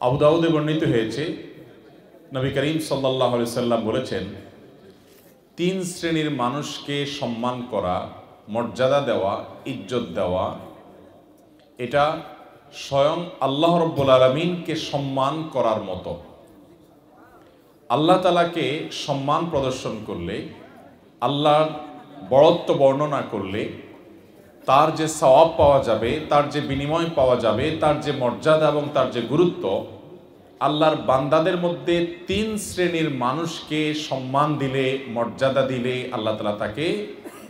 আবুদাউদে বর্ণিত হয়েছে, নবী করিম সাল্লাহ সাল্লাম বলেছেন, তিন শ্রেণির মানুষকে সম্মান করা, মর্যাদা দেওয়া, ইজ্জত দেওয়া, এটা স্বয়ং আল্লাহ রব্বুল আলমিনকে সম্মান করার মতো। আল্লাহ তালাকে সম্মান প্রদর্শন করলে, আল্লাহর বড়ত্ব বর্ণনা করলে তার যে সওয়াব পাওয়া যাবে, তার যে বিনিময় পাওয়া যাবে, তার যে মর্যাদা এবং তার যে গুরুত্ব, আল্লাহর বান্দাদের মধ্যে তিন শ্রেণির মানুষকে সম্মান দিলে, মর্যাদা দিলে আল্লাহ তালা তাকে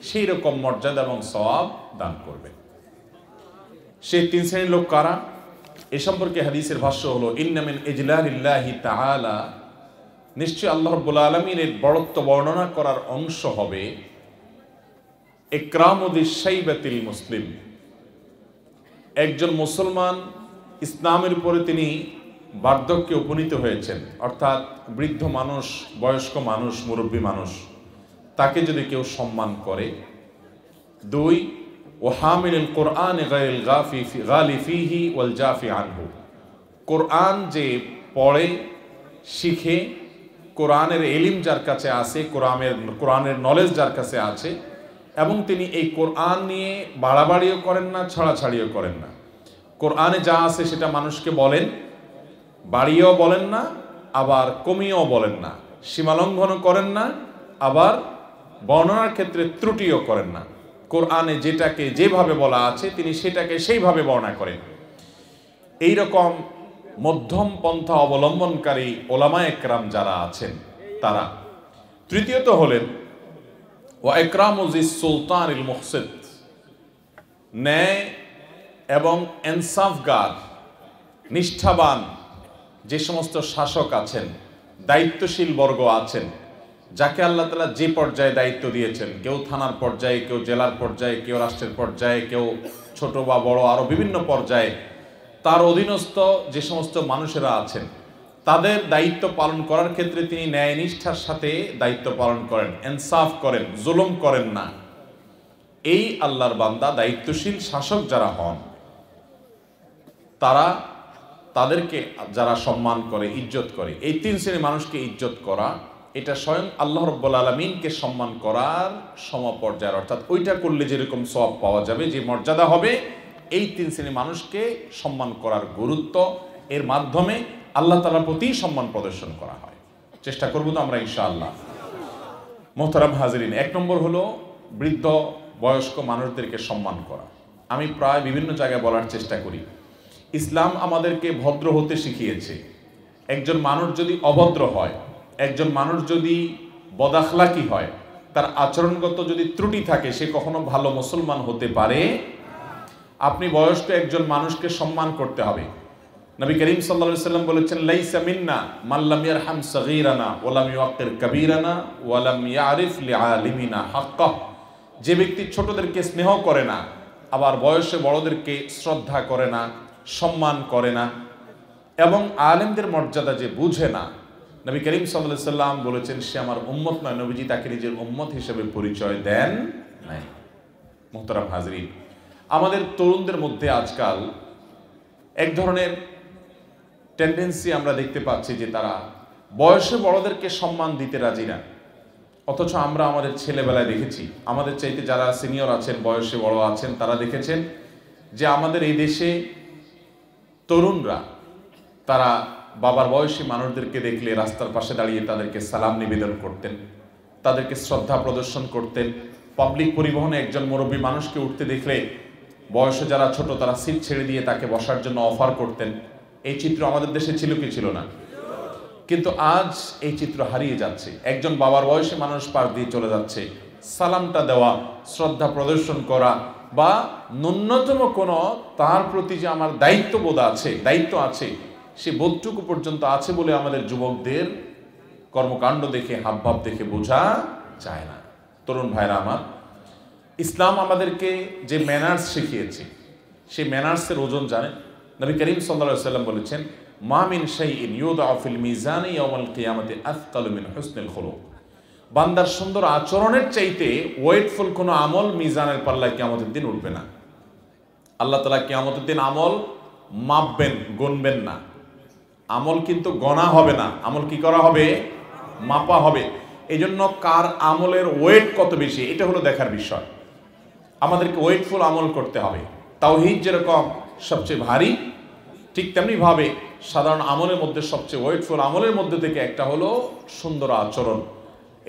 সেই রকম মর্যাদা এবং সওয়াব দান করবে সেই তিন শ্রেণির লোক কারা? এ সম্পর্কে হাদিসের ভাষ্য হলো ইন্নামিন ইজলালিল্লাহি তাআলা। নিশ্চয় আল্লাহ রব্বুল আলমিনের বড়ত্ব বর্ণনা করার অংশ হবে একরামুদ্দিসাইবাতিল মুসলিম। একজন মুসলমান ইসলামের উপরে তিনি বার্ধক্যে উপনীত হয়েছেন। অর্থাৎ বৃদ্ধ মানুষ, বয়স্ক মানুষ, মুরব্বী মানুষ, তাকে যদি কেউ সম্মান করে। দুই ও হামিল কোরআন গালিফিহি ওয়াল জাফি আনহু। কোরআন যে পড়ে, শিখে, কোরআনের এলিম যার কাছে আছে, কোরআনের কোরআনের নলেজ যার কাছে আছে এবং তিনি এই কোরআন নিয়ে বাড়াবাড়িও করেন না, ছাড়াছাড়িও করেন না। কোরআনে যা আছে সেটা মানুষকে বলেন, বাড়িয়েও বলেন না, আবার কমিয়েও বলেন না। সীমালঙ্ঘনও করেন না, আবার বর্ণনার ক্ষেত্রে ত্রুটিও করেন না। কোরআনে যেটাকে যেভাবে বলা আছে, তিনি সেটাকে সেইভাবে বর্ণনা করেন। এই রকম মধ্যম পন্থা অবলম্বনকারী ওলামা একরাম যারা আছেন, তারা তৃতীয়ত হলেন ও একরামুজিস সুলতান ইল ন্যায় এবং এনসাফগার নিষ্ঠাবান যে সমস্ত শাসক আছেন, দায়িত্বশীল বর্গ আছেন, যাকে আল্লাহ তালা যে পর্যায়ে দায়িত্ব দিয়েছেন, কেউ থানার পর্যায়ে, কেউ জেলার পর্যায়ে, কেউ রাষ্ট্রের পর্যায়ে, কেউ ছোট বা বড় আরও বিভিন্ন পর্যায়ে, তার অধীনস্থ যে সমস্ত মানুষেরা আছেন তাদের দায়িত্ব পালন করার ক্ষেত্রে তিনি ন্যায় নিষ্ঠার সাথে দায়িত্ব পালন করেন এনসাফ করেন, জুলুম করেন না। এই আল্লাহর বান্দা দায়িত্বশীল শাসক যারা হন, তারা তাদেরকে যারা সম্মান করে, ইজ্জত করে, এই তিন শ্রেণির মানুষকে ইজ্জত করা, এটা স্বয়ং আল্লাহ রব্বুল আলমিনকে সম্মান করার সমপর্যায়ের, অর্থাৎ ওইটা করলে যেরকম সব পাওয়া যাবে, যে মর্যাদা হবে, এই তিন শ্রেণির মানুষকে সম্মান করার গুরুত্ব এর মাধ্যমে আল্লাহ তালার প্রতি সম্মান প্রদর্শন করা হয়। চেষ্টা করব তো আমরা ইনশাআল্লাহ। মোহতারাম হাজরিন, এক নম্বর হলো বৃদ্ধ, বয়স্ক মানুষদেরকে সম্মান করা। আমি প্রায় বিভিন্ন জায়গায় বলার চেষ্টা করি। ইসলাম আমাদেরকে ভদ্র হতে শিখিয়েছে। একজন মানুষ যদি অভদ্র হয়, একজন মানুষ যদি বদাখলাকি হয়, তার আচরণগত যদি ত্রুটি থাকে, সে কখনো ভালো মুসলমান হতে পারে? আপনি বয়স্ক একজন মানুষকে সম্মান করতে হবে। নবী করিম সাল্লা সাল্লাম বলেছেন, লাইসা মিন্না মাল্লাম ইয়ারহাম সগীরানা ওয়ালাম ইউআক্কির কবীরানা ওয়ালাম ইয়ারিফ লিআলিমিনা হাক্কাহ। যে ব্যক্তি ছোটদেরকে স্নেহ করে না, আবার বয়সে বড়দেরকে শ্রদ্ধা করে না, সম্মান করে না, এবং আলেমদের মর্যাদা যে বুঝে না, নবী করিম সাল্লাহ সাল্লাম বলেছেন, সে আমার উম্মত নয়, নবীজি তাকে নিজের উম্মত হিসেবে পরিচয় দেন নাই। মোহতারাম হাজরিন, আমাদের তরুণদের মধ্যে আজকাল এক ধরনের টেন্ডেন্সি আমরা দেখতে পাচ্ছি যে তারা বয়সে বড়দেরকে সম্মান দিতে রাজি না। অথচ আমরা আমাদের ছেলেবেলায় দেখেছি, আমাদের চাইতে যারা সিনিয়র আছেন, বয়সে বড় আছেন, তারা দেখেছেন যে আমাদের এই দেশে তরুণরা, তারা বাবার বয়সী মানুষদেরকে দেখলে রাস্তার পাশে দাঁড়িয়ে তাদেরকে সালাম নিবেদন করতেন, তাদেরকে শ্রদ্ধা প্রদর্শন করতেন পাবলিক পরিবহনে একজন মুরব্বী মানুষকে উঠতে দেখলে বয়সে যারা ছোট তারা সিট ছেড়ে দিয়ে তাকে বসার জন্য অফার করতেন। এই চিত্র আমাদের দেশে ছিল কি ছিল না? কিন্তু আজ এই চিত্র হারিয়ে যাচ্ছে। একজন বাবার বয়সে মানুষ পার দিয়ে চলে যাচ্ছে। সালামটা দেওয়া, শ্রদ্ধা প্রদর্শন করা বা ন্যূনতম কোনো তার প্রতি যে আমার দায়িত্ববোধ আছে, দায়িত্ব আছে, সে বোধটুকু পর্যন্ত আছে বলে আমাদের যুবকদের কর্মকাণ্ড দেখে, হাবভাব দেখে বোঝা যায় না। তরুণ ভাইরা আমার, ইসলাম আমাদেরকে যে ম্যানার্স শিখিয়েছে সেই ম্যানার্সের ওজন জানেন? নবী করিম সাল্লা সাল্লাম বলেছেন মামিন শাইইন ইউদা আফিল মিজানি ইয়াউমাল কিয়ামতি আথকালু মিন হুসনিল খুলুক। বান্দার সুন্দর আচরণের চাইতে ওয়েটফুল কোনো আমল মিজানের পাল্লায় কিয়ামতের দিন উঠবে না। আল্লাহ তালা কিয়ামতের দিন আমল মাপবেন, গুনবেন না। আমল কিন্তু গণা হবে না। আমল কি করা হবে? মাপা হবে। এই জন্য কার আমলের ওয়েট কত বেশি, এটা হলো দেখার বিষয়। আমাদেরকে ওয়েটফুল আমল করতে হবে। তাওহিদ যেরকম সবচেয়ে ভারী ঠিক তেমনিভাবে সাধারণ আমলের মধ্যে সবচেয়ে ওয়েটফুল আমলের মধ্যে থেকে একটা হলো সুন্দর আচরণ।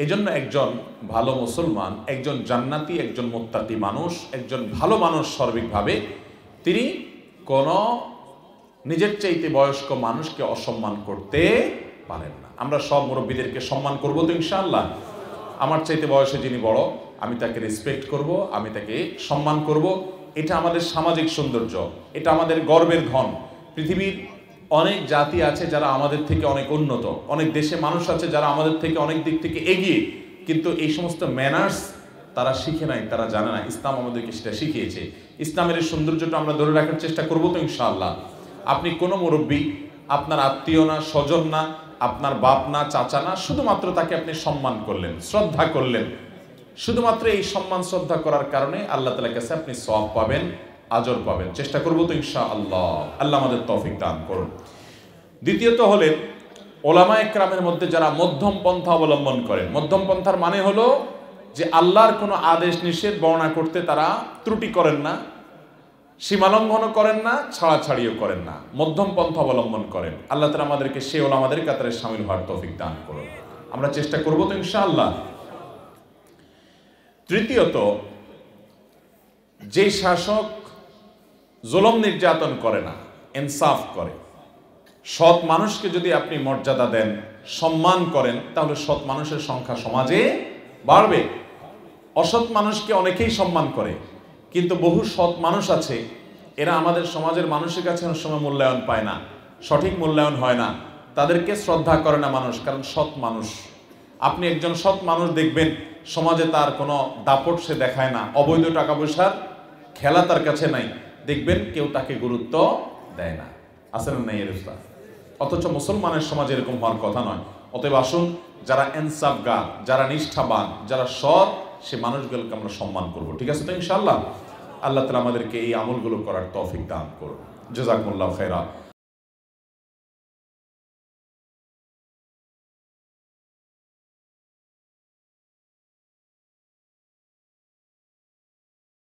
এই জন্য একজন ভালো মুসলমান, একজন জান্নাতি, একজন মোত্তাতি মানুষ, একজন ভালো মানুষ সার্বিকভাবে তিনি কোনো নিজের চাইতে বয়স্ক মানুষকে অসম্মান করতে পারেন না। আমরা সব মুরব্বীদেরকে সম্মান করব তো ইনশাআল্লাহ। আমার চাইতে বয়সে যিনি বড়, আমি তাকে রেসপেক্ট করব, আমি তাকে সম্মান করব। এটা আমাদের সামাজিক সৌন্দর্য, এটা আমাদের গর্বের ধন পৃথিবীর অনেক জাতি আছে যারা আমাদের থেকে অনেক উন্নত, অনেক দেশে মানুষ আছে যারা আমাদের থেকে অনেক দিক থেকে এগিয়ে, কিন্তু এই সমস্ত ম্যানার্স তারা শিখে নাই, তারা জানে না। ইসলাম আমাদেরকে সেটা শিখিয়েছে। ইসলামের এই সৌন্দর্যটা আমরা ধরে রাখার চেষ্টা করব তো ইনশাআল্লাহ। আপনি কোনো মুরব্বী, আপনার আত্মীয় না, স্বজন না, আপনার বাপ না, চাচা না, শুধুমাত্র তাকে আপনি সম্মান করলেন, শ্রদ্ধা করলেন। শুধুমাত্র এই সম্মান, শ্রদ্ধা করার কারণে আল্লাহ তালার কাছে আপনি সব পাবেন। আজর পাবেন। চেষ্টা করব তো ইনশা আল্লাহ আল্লাহ আমাদের তৌফিক দান করুন। দ্বিতীয়ত হলেন ওলামা একরামের মধ্যে যারা মধ্যম পন্থা অবলম্বন করেন মধ্যম পন্থার মানে হলো যে আল্লাহর কোনো আদেশ, নিষেধ, বর্ণনা করতে তারা ত্রুটি করেন না, সীমালঙ্ঘনও করেন না, ছাড়াছাড়িও করেন না, মধ্যম পন্থা অবলম্বন করেন। আল্লাহ তালা আমাদেরকে সে ওলামাদের কাতারে সামিল হওয়ার তৌফিক দান করুন। আমরা চেষ্টা করব তো ইনশাআল্লাহ। তৃতীয়ত যে শাসক জুলম নির্যাতন করে না, ইনসাফ করে। সৎ মানুষকে যদি আপনি মর্যাদা দেন, সম্মান করেন, তাহলে সৎ মানুষের সংখ্যা সমাজে বাড়বে। অসৎ মানুষকে অনেকেই সম্মান করে, কিন্তু বহু সৎ মানুষ আছে, এরা আমাদের সমাজের মানুষের কাছে অনেক সময় মূল্যায়ন পায় না, সঠিক মূল্যায়ন হয় না, তাদেরকে শ্রদ্ধা করে না মানুষ, কারণ সৎ মানুষ। আপনি একজন সৎ মানুষ দেখবেন, সমাজে তার কোনো দাপট সে দেখায় না, অবৈধ টাকা পয়সার খেলা তার কাছে নাই। দেখবেন কেউ তাকে গুরুত্ব দেয় না। আসেন না এর অথচ মুসলমানের সমাজ এরকম হওয়ার কথা নয়। অতএব আসুন, যারা এনসাফগা যারা নিষ্ঠাবান, যারা সৎ, সে মানুষগুলোকে আমরা সম্মান করব। ঠিক আছে তো ইনশাল্লাহ আল্লাহ তালা আমাদেরকে এই আমলগুলো করার তৌফিক দান করুন। জেজাকুল্লাহ খেরা